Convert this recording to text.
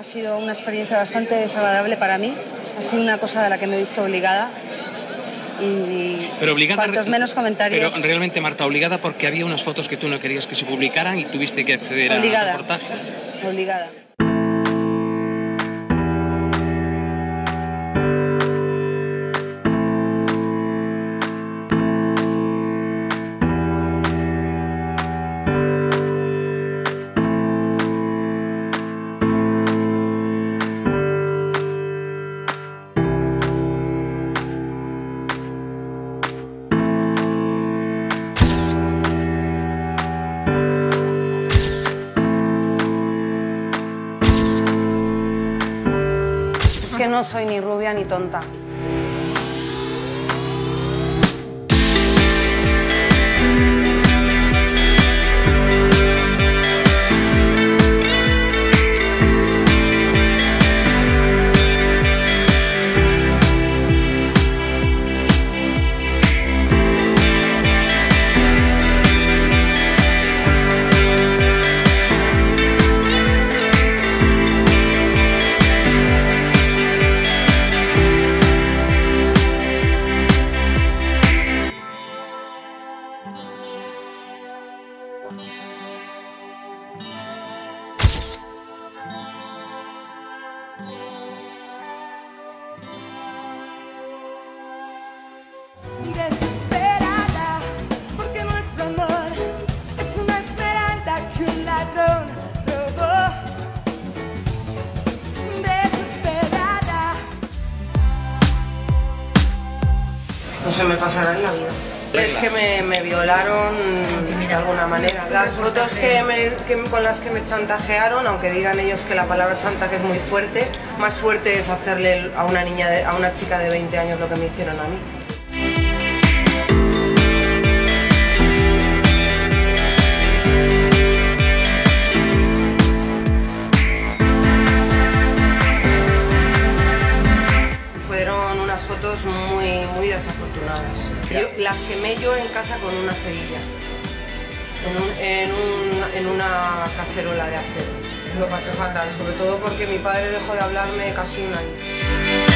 Ha sido una experiencia bastante desagradable para mí. Ha sido una cosa de la que me he visto obligada. Y Pero obligada. cuantos menos comentarios. Pero realmente, Marta, obligada porque había unas fotos que tú no querías que se publicaran y tuviste que acceder Obligada. al reportaje. Obligada. Que no soy ni rubia ni tonta. No se me pasará en la vida. Es que me, violaron de alguna manera. Las fotos que- con las que me chantajearon, aunque digan ellos que la palabra chantaje es muy fuerte, más fuerte es hacerle a una niña, de- a una chica de 20 años lo que me hicieron a mí. Muy, desafortunadas. Yo las quemé yo en casa con una cerilla, en, un- en un- en una cacerola de acero. Lo pasé fatal, sobre todo porque mi padre dejó de hablarme casi un año.